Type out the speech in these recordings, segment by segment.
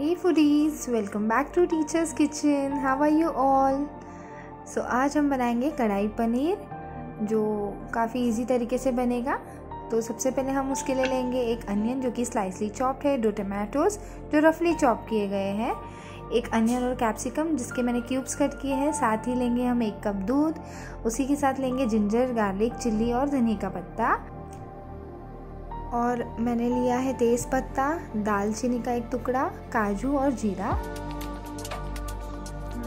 Hey foodies welcome back to teachers kitchen How are you all so आज हम बनाएँगे कढ़ाई पनीर, जो काफ़ी इजी तरीके से बनेगा। तो सबसे पहले हम उसके लिए लेंगे एक अनियन जो कि स्लाइसली चॉप्ड है, दो टमाटोज जो रफली चॉप किए गए हैं। एक अनियन और कैप्सिकम जिसके मैंने क्यूब्स कट किए हैं। साथ ही लेंगे हम एक कप दूध, उसी के साथ लेंगे जिंजर गार्लिक चिल्ली और धनी का पत्ता। और मैंने लिया है तेज़ पत्ता दालचीनी का एक टुकड़ा, काजू और जीरा।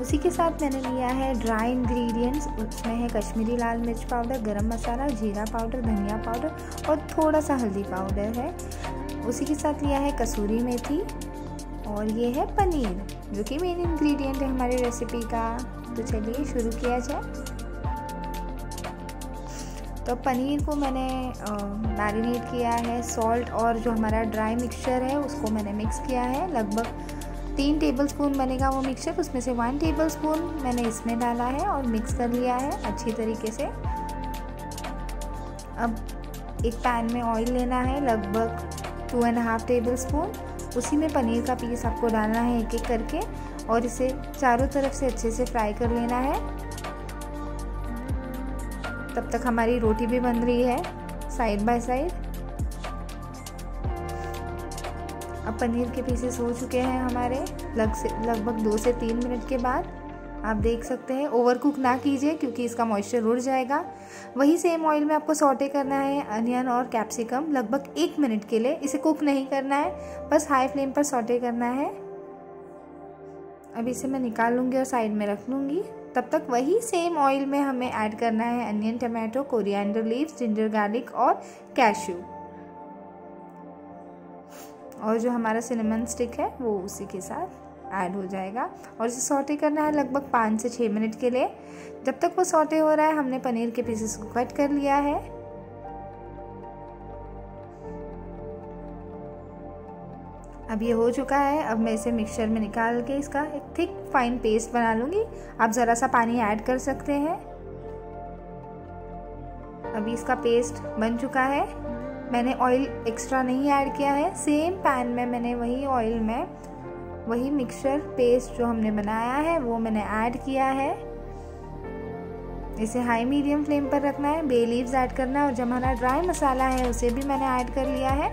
उसी के साथ मैंने लिया है ड्राई इंग्रेडिएंट्स उसमें है कश्मीरी लाल मिर्च पाउडर गरम मसाला, जीरा पाउडर धनिया पाउडर और थोड़ा सा हल्दी पाउडर है। उसी के साथ लिया है कसूरी मेथी और ये है पनीर, जो कि मेन इंग्रेडिएंट है हमारी रेसिपी का। तो चलिए शुरू किया जाए। तो पनीर को मैंने मैरिनेट किया है सॉल्ट और जो हमारा ड्राई मिक्सचर है, उसको मैंने मिक्स किया है। लगभग तीन टेबल स्पून बनेगा वो मिक्सचर उसमें से वन टेबल स्पून मैंने इसमें डाला है और मिक्स कर लिया है अच्छी तरीके से। अब एक पैन में ऑयल लेना है, लगभग two and half tablespoon उसी में पनीर का पीस आपको डालना है एक एक करके और इसे चारों तरफ़ से अच्छे से फ्राई कर लेना है। तब तक हमारी रोटी भी बन रही है साइड बाय साइड अब पनीर के पीसेस हो चुके हैं हमारे, लग से, लगभग दो से तीन मिनट के बाद। आप देख सकते हैं ओवर कुक ना कीजिए, क्योंकि इसका मॉइस्चर उड़ जाएगा। वही सेम ऑयल में आपको सॉटे करना है अनियन और कैप्सिकम लगभग एक मिनट के लिए। इसे कुक नहीं करना है, बस हाई फ्लेम पर सॉटे करना है। अब इसे मैं निकाल लूँगी और साइड में रख लूँगी। तब तक वही सेम ऑयल में हमें ऐड करना है onion tomato coriander leaves ginger garlic और कैश्यू और जो हमारा सिनेमन स्टिक है, वो उसी के साथ ऐड हो जाएगा। और इसे सॉटे करना है लगभग पाँच से छः मिनट के लिए। जब तक वो सॉटे हो रहा है, हमने पनीर के पीसेस को कट कर लिया है। अब ये हो चुका है, अब मैं इसे मिक्सचर में निकाल के इसका एक थिक फाइन पेस्ट बना लूँगी। आप ज़रा सा पानी ऐड कर सकते हैं। अभी इसका पेस्ट बन चुका है। मैंने ऑयल एक्स्ट्रा नहीं ऐड किया है। सेम पैन में मैंने वही ऑयल में वही मिक्सचर पेस्ट जो हमने बनाया है, वो मैंने ऐड किया है। इसे हाई मीडियम फ्लेम पर रखना है। बे लीव्स ऐड करना है और जो हमारा ड्राई मसाला है, उसे भी मैंने ऐड कर लिया है।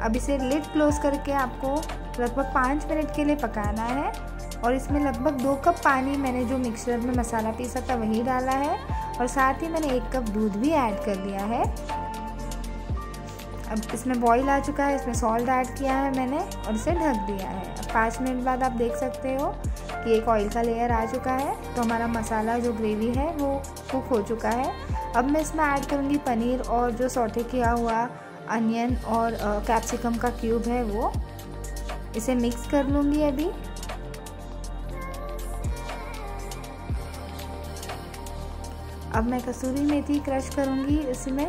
अब इसे लिड क्लोज करके आपको लगभग पाँच मिनट के लिए पकाना है और इसमें लगभग दो कप पानी मैंने जो मिक्सर में मसाला पीसा था वही डाला है और साथ ही मैंने एक कप दूध भी ऐड कर दिया है। अब इसमें बॉईल आ चुका है, इसमें सॉल्ट ऐड किया है मैंने और इसे ढक दिया है। अब पाँच मिनट बाद आप देख सकते हो कि एक ऑयल का लेयर आ चुका है तो हमारा मसाला जो ग्रेवी है वो कुक हो चुका है। अब मैं इसमें ऐड करूँगी पनीर और जो सॉटे किया हुआ अनियन और कैप्सिकम का क्यूब है वो। इसे मिक्स कर लूँगी अभी। अब मैं कसूरी मेथी क्रश करूँगी इसमें।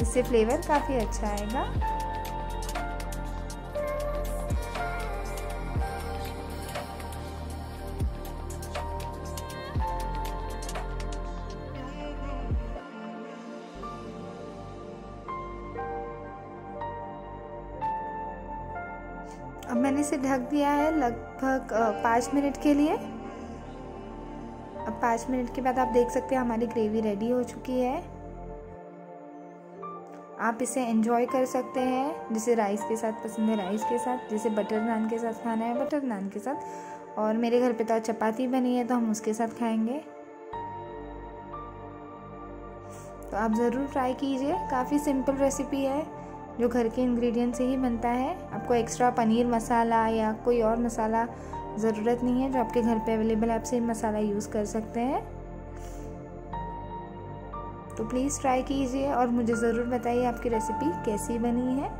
इससे फ्लेवर काफ़ी अच्छा आएगा। अब मैंने इसे ढक दिया है लगभग पाँच मिनट के लिए। अब पाँच मिनट के बाद आप देख सकते हैं हमारी ग्रेवी रेडी हो चुकी है। आप इसे एंजॉय कर सकते हैं, जिसे राइस के साथ पसंद है, राइस के साथ, जिसे बटर नान के साथ खाना है, बटर नान के साथ। और मेरे घर पे तो चपाती बनी है तो हम उसके साथ खाएँगे। तो आप ज़रूर ट्राई कीजिए, काफ़ी सिंपल रेसिपी है। जो घर के इंग्रेडिएंट से ही बनता है। आपको एक्स्ट्रा पनीर मसाला या कोई और मसाला ज़रूरत नहीं है, जो आपके घर पे अवेलेबल है, आप सेम मसाला यूज़ कर सकते हैं। तो प्लीज़ ट्राई कीजिए और मुझे ज़रूर बताइए आपकी रेसिपी कैसी बनी है।